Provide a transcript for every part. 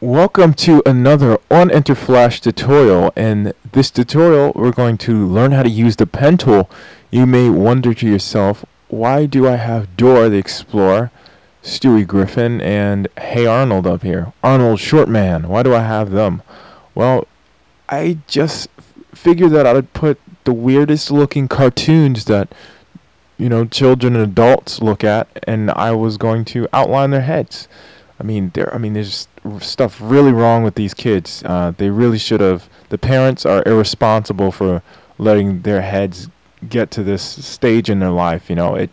Welcome to another on Flash tutorial. In this tutorial, we're going to learn how to use the pen tool. You may wonder to yourself, why do I have Dora the Explorer, Stewie Griffin, and Hey Arnold up here? Arnold Shortman, why do I have them? Well, I just figured that I would put the weirdest looking cartoons that you know children and adults look at, and I was going to outline their heads. I mean, there. I mean, there's stuff really wrong with these kids. Uh, they really should have. The parents are irresponsible for letting their heads get to this stage in their life. You know, it.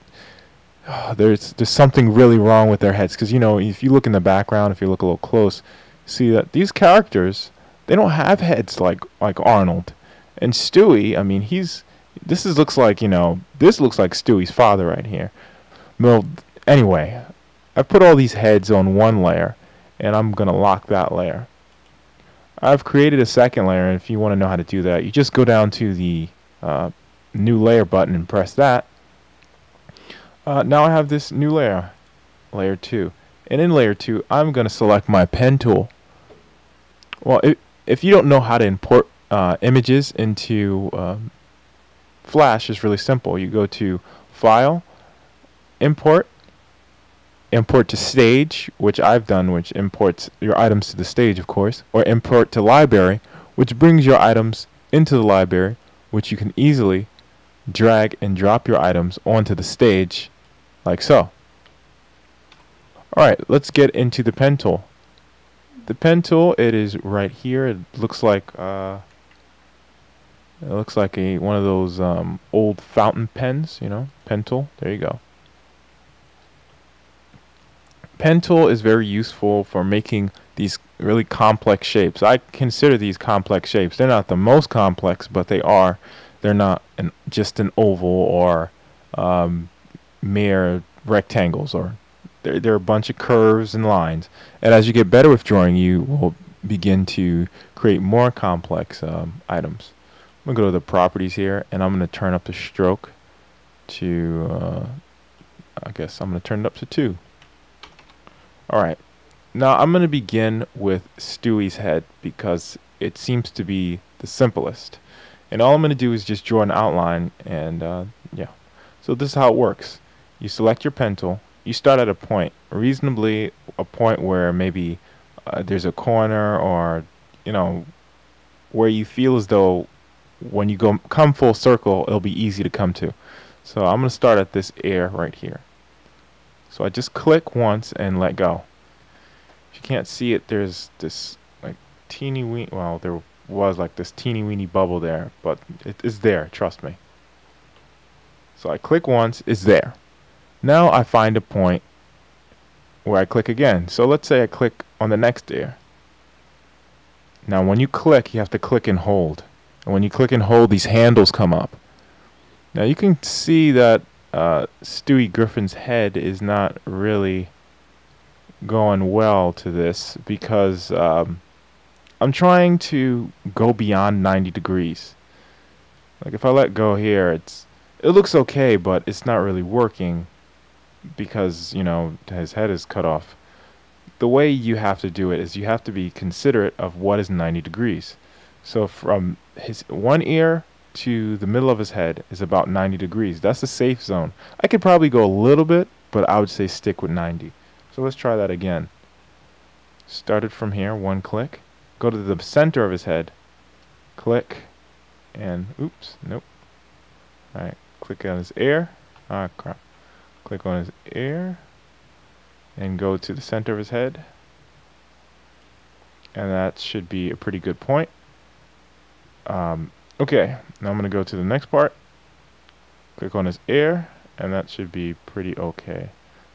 there's there's something really wrong with their heads because you know if you look in the background, if you look a little close, see that these characters they don't have heads like like Arnold and Stewie. I mean, he's this is looks like you know this looks like Stewie's father right here. Well, anyway, I put all these heads on one layer and I'm gonna lock that layer. I've created a second layer and if you want to know how to do that you just go down to the uh, new layer button and press that. Uh, now I have this new layer, layer 2 and in layer 2 I'm gonna select my pen tool. Well if, if you don't know how to import uh, images into um, Flash it's really simple. You go to File, Import, import to stage, which I've done, which imports your items to the stage, of course, or import to library, which brings your items into the library, which you can easily drag and drop your items onto the stage, like so. Alright, let's get into the pen tool. The pen tool, it is right here. It looks like uh, it looks like a one of those um, old fountain pens, you know, pen tool. There you go. Pen tool is very useful for making these really complex shapes. I consider these complex shapes. They're not the most complex, but they are. They're not an, just an oval or um, mere rectangles or they're, a bunch of curves and lines. And as you get better with drawing, you will begin to create more complex um, items. I'm going to go to the properties here and I'm going to turn up the stroke to, uh, I guess I'm going to turn it up to 2. Alright, now I'm going to begin with Stewie's head because it seems to be the simplest. And all I'm going to do is just draw an outline and uh, yeah. So this is how it works. You select your pen tool. You start at a point, reasonably a point where maybe uh, there's a corner or, you know, where you feel as though when you go come full circle, it'll be easy to come to. So I'm going to start at this air right here. So I just click once and let go. If you can't see it, there's this like teeny weeny, well, there was like this teeny weeny bubble there, but it is there, trust me. So I click once, it's there. Now I find a point where I click again. So let's say I click on the next air. Now when you click, you have to click and hold. And when you click and hold, these handles come up. Now you can see that uh, Stewie Griffin's head is not really going well to this because um, I'm trying to go beyond 90 degrees. Like if I let go here, it's it looks okay, but it's not really working because you know his head is cut off. The way you have to do it is you have to be considerate of what is 90 degrees. So from his one ear to the middle of his head is about 90 degrees. That's the safe zone. I could probably go a little bit, but I would say stick with 90. So let's try that again. Started from here, one click. Go to the center of his head. Click. And, oops, nope. Alright, click on his ear. Ah, crap. Click on his ear. And go to the center of his head. And that should be a pretty good point. Um, Okay, now I'm going to go to the next part. Click on this air, and that should be pretty okay.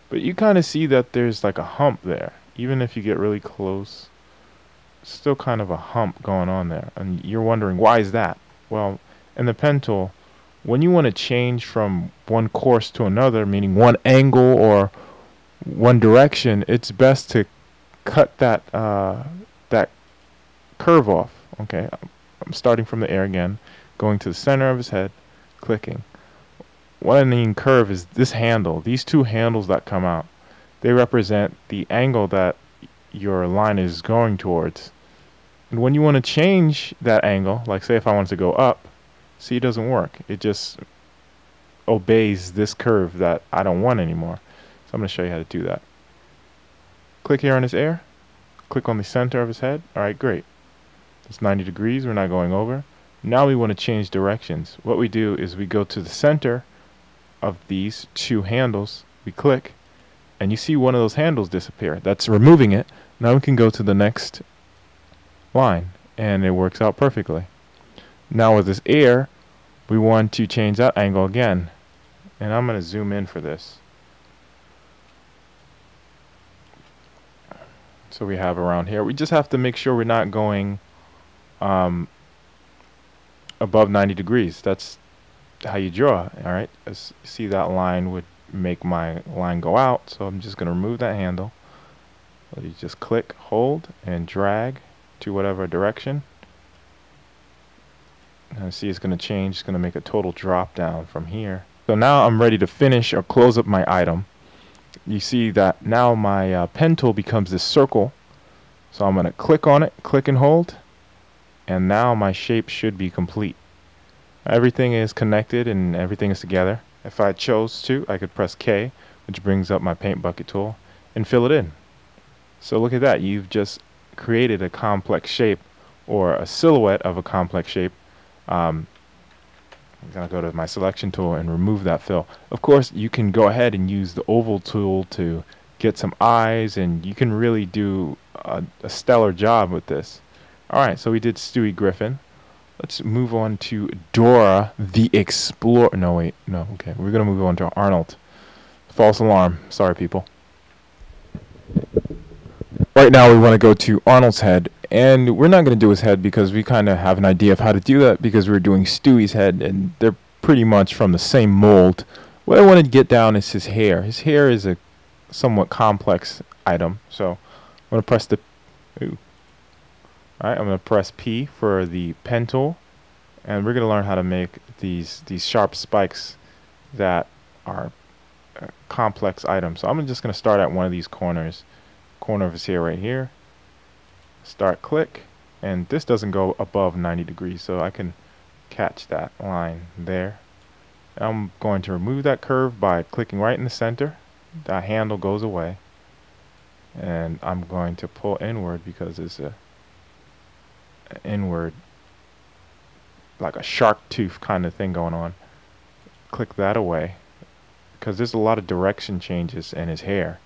But you kind of see that there's like a hump there. Even if you get really close, still kind of a hump going on there. And you're wondering, why is that? Well, in the pen tool, when you want to change from one course to another, meaning one angle or one direction, it's best to cut that uh, that curve off. Okay, I'm starting from the air again, going to the center of his head, clicking. What I mean curve is this handle, these two handles that come out. They represent the angle that your line is going towards. And when you want to change that angle, like say if I wanted to go up, see it doesn't work. It just obeys this curve that I don't want anymore. So I'm going to show you how to do that. Click here on his air. Click on the center of his head. Alright, great. It's 90 degrees. We're not going over. Now we want to change directions. What we do is we go to the center of these two handles. We click and you see one of those handles disappear. That's removing it. Now we can go to the next line and it works out perfectly. Now with this air, we want to change that angle again. And I'm going to zoom in for this. So we have around here. We just have to make sure we're not going um, above 90 degrees. That's how you draw. All right. See that line would make my line go out. So I'm just going to remove that handle. You just click, hold, and drag to whatever direction. And see it's going to change. It's going to make a total drop down from here. So now I'm ready to finish or close up my item. You see that now my uh, pen tool becomes this circle. So I'm going to click on it, click and hold. And now my shape should be complete. Everything is connected and everything is together. If I chose to, I could press K, which brings up my paint bucket tool, and fill it in. So look at that. You've just created a complex shape or a silhouette of a complex shape. Um, I'm going to go to my selection tool and remove that fill. Of course, you can go ahead and use the oval tool to get some eyes and you can really do a, a stellar job with this. Alright, so we did Stewie Griffin. Let's move on to Dora the Explorer. No, wait. No, okay. We're going to move on to Arnold. False alarm. Sorry, people. Right now, we want to go to Arnold's head. And we're not going to do his head because we kind of have an idea of how to do that because we're doing Stewie's head. And they're pretty much from the same mold. What I want to get down is his hair. His hair is a somewhat complex item. So I'm going to press the... Ooh. Alright, I'm going to press P for the pen tool. And we're going to learn how to make these, these sharp spikes that are uh, complex items. So I'm just going to start at one of these corners. Corner of his hair right here. Start click. And this doesn't go above 90 degrees. So I can catch that line there. I'm going to remove that curve by clicking right in the center. That handle goes away. And I'm going to pull inward because it's a inward like a shark tooth kind of thing going on click that away because there's a lot of direction changes in his hair.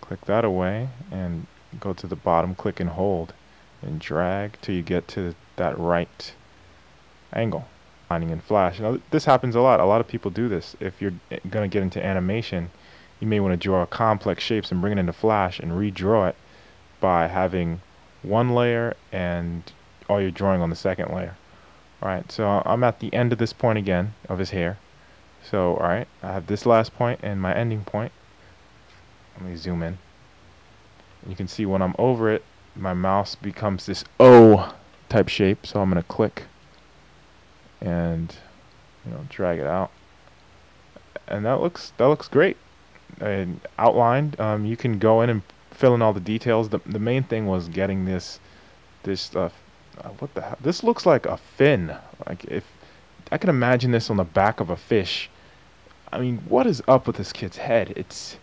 Click that away and go to the bottom click and hold and drag till you get to that right angle. Finding in flash. Now this happens a lot. A lot of people do this. If you're eh, going to get into animation you may want to draw complex shapes and bring it into flash and redraw it by having one layer and all your drawing on the second layer. Alright, so I'm at the end of this point again of his hair. So, alright, I have this last point and my ending point. Let me zoom in. You can see when I'm over it, my mouse becomes this O type shape. So I'm going to click and you know drag it out. And that looks that looks great. And outlined, um, you can go in and fill in all the details. The the main thing was getting this this uh, what the hell? This looks like a fin. Like if I can imagine this on the back of a fish. I mean, what is up with this kid's head? It's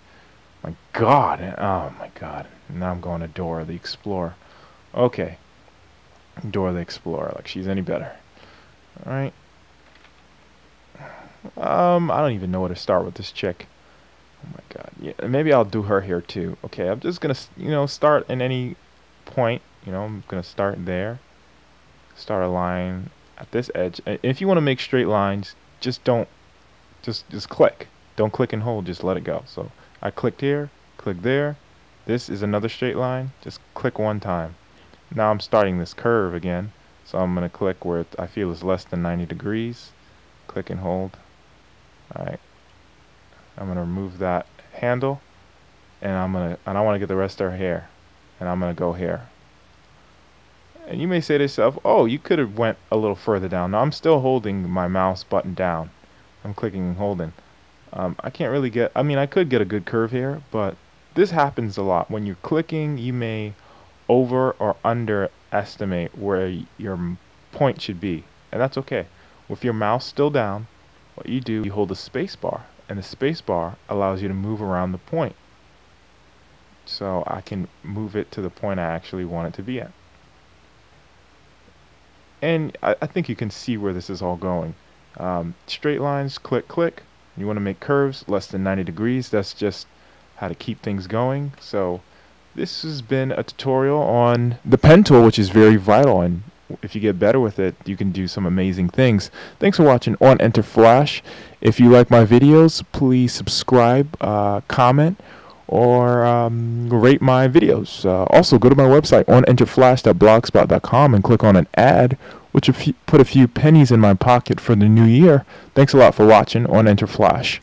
my God. Oh my God. Now I'm going to Dora the Explorer. Okay. Dora the Explorer. Like she's any better. All right. Um, I don't even know where to start with this chick. Oh my god. Yeah, maybe I'll do her here too. Okay, I'm just gonna, you know, start in any point. You know, I'm gonna start there. Start a line at this edge. If you want to make straight lines, just don't, just just click. Don't click and hold. Just let it go. So I clicked here, click there. This is another straight line. Just click one time. Now I'm starting this curve again. So I'm gonna click where I feel is less than 90 degrees. Click and hold. Alright. I'm going to remove that handle and I'm going to and I want to get the rest of her hair and I'm going to go here and you may say to yourself oh you could have went a little further down now I'm still holding my mouse button down I'm clicking and holding um, I can't really get I mean I could get a good curve here but this happens a lot. When you're clicking, you may over or underestimate where your point should be. And that's okay. With your mouse still down, what you do, you hold the space bar. And the space bar allows you to move around the point. So I can move it to the point I actually want it to be at. And I, I think you can see where this is all going. Um, straight lines, click, click. You want to make curves less than 90 degrees. That's just how to keep things going. So this has been a tutorial on the pen tool, which is very vital. And if you get better with it, you can do some amazing things. Thanks for watching on Enter Flash. If you like my videos, please subscribe, uh, comment, or um, rate my videos. Uh, also, go to my website, on onenterflash.blogspot.com, and click on an ad, which will put a few pennies in my pocket for the new year. Thanks a lot for watching on Enter Flash.